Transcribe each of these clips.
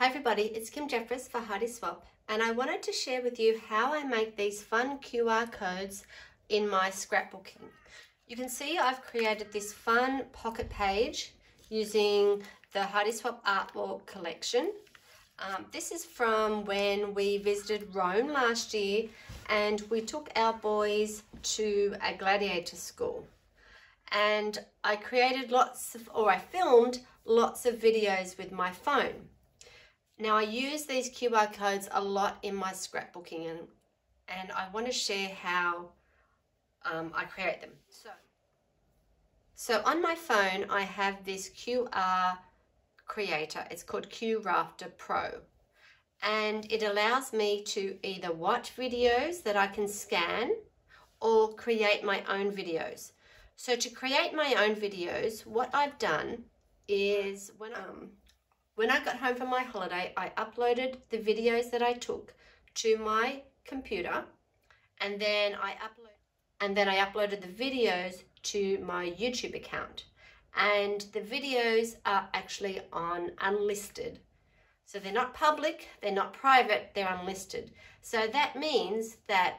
Hi everybody, it's Kim Jeffress for Heidi Swapp and I wanted to share with you how I make these fun QR codes in my scrapbooking. You can see I've created this fun pocket page using the Heidi Swapp artwork collection. Um, this is from when we visited Rome last year and we took our boys to a gladiator school and I created lots of, or I filmed lots of videos with my phone. Now I use these QR codes a lot in my scrapbooking and, and I want to share how um, I create them. So, so on my phone I have this QR creator. It's called QRafter Pro and it allows me to either watch videos that I can scan or create my own videos. So to create my own videos, what I've done is when I'm um, when I got home from my holiday, I uploaded the videos that I took to my computer and then I upload and then I uploaded the videos to my YouTube account. And the videos are actually on unlisted. So they're not public, they're not private, they're unlisted. So that means that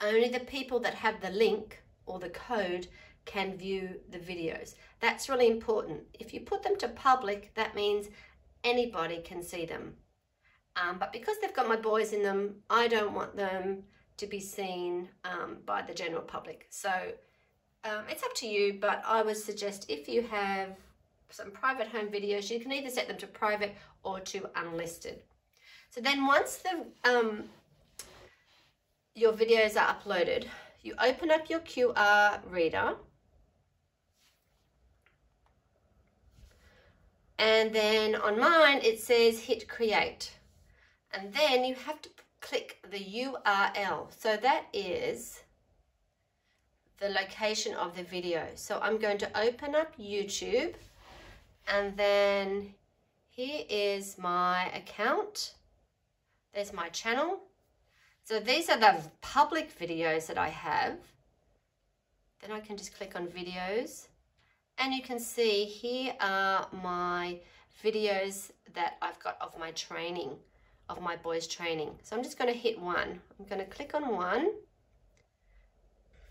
only the people that have the link or the code can view the videos. That's really important. If you put them to public, that means anybody can see them. Um, but because they've got my boys in them, I don't want them to be seen um, by the general public. So um, it's up to you, but I would suggest if you have some private home videos, you can either set them to private or to unlisted. So then once the um, your videos are uploaded, you open up your QR reader and then on mine it says hit create. And then you have to click the URL so that is the location of the video. So I'm going to open up YouTube. And then here is my account. There's my channel. So these are the public videos that I have. Then I can just click on videos and you can see here are my videos that I've got of my training, of my boys training. So I'm just going to hit one. I'm going to click on one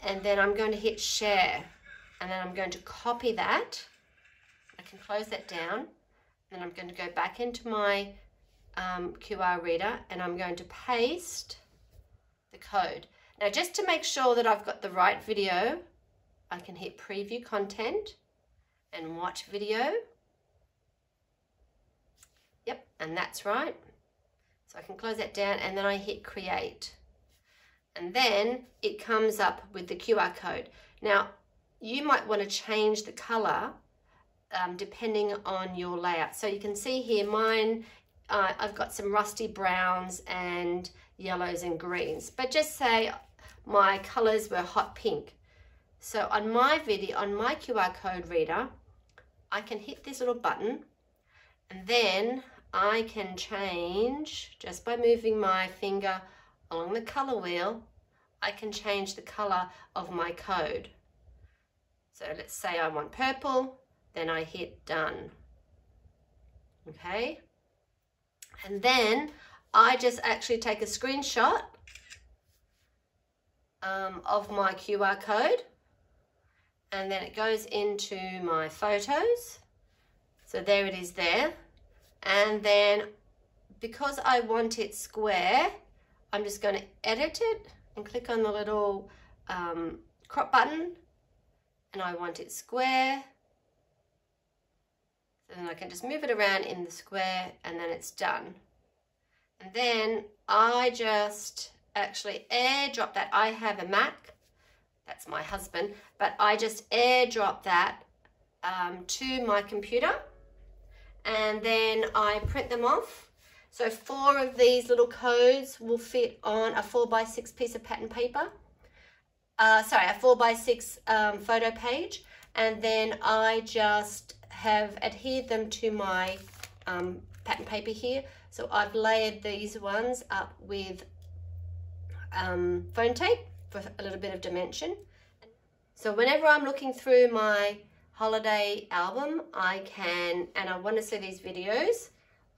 and then I'm going to hit share and then I'm going to copy that. I can close that down. Then I'm going to go back into my um, QR reader and I'm going to paste the code. Now just to make sure that I've got the right video, I can hit preview content and watch video. Yep, and that's right. So I can close that down and then I hit create. And then it comes up with the QR code. Now, you might want to change the color um, depending on your layout. So you can see here mine, uh, I've got some rusty browns and yellows and greens. But just say my colors were hot pink. So on my video, on my QR code reader, I can hit this little button and then I can change just by moving my finger along the color wheel I can change the color of my code. So let's say I want purple then I hit done. Okay? And then I just actually take a screenshot um, of my QR code and then it goes into my photos. So there it is there. And then because I want it square, I'm just going to edit it and click on the little um, crop button and I want it square. So then I can just move it around in the square and then it's done. And then I just actually airdrop that. I have a Mac that's my husband, but I just airdrop that um, to my computer and then I print them off. So four of these little codes will fit on a four by six piece of pattern paper. Uh, sorry, a four by six um, photo page. And then I just have adhered them to my um, pattern paper here. So I've layered these ones up with um, phone tape for a little bit of dimension. So whenever I'm looking through my holiday album, I can, and I want to see these videos,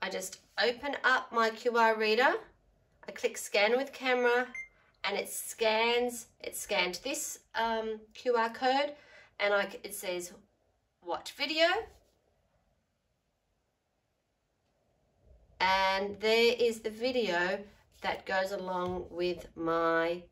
I just open up my QR reader. I click scan with camera and it scans, it scanned this um, QR code and I, it says watch video. And there is the video that goes along with my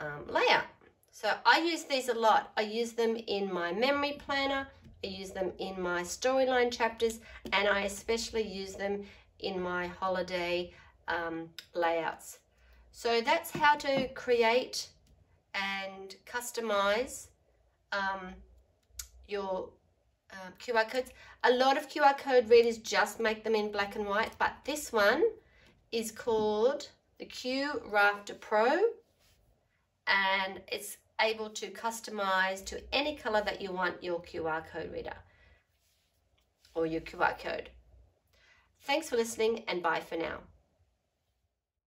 um, layout. So I use these a lot. I use them in my memory planner, I use them in my storyline chapters, and I especially use them in my holiday um, layouts. So that's how to create and customize um, your um, QR codes. A lot of QR code readers just make them in black and white, but this one is called the QRafter Pro and it's able to customize to any color that you want your QR code reader or your QR code. Thanks for listening and bye for now.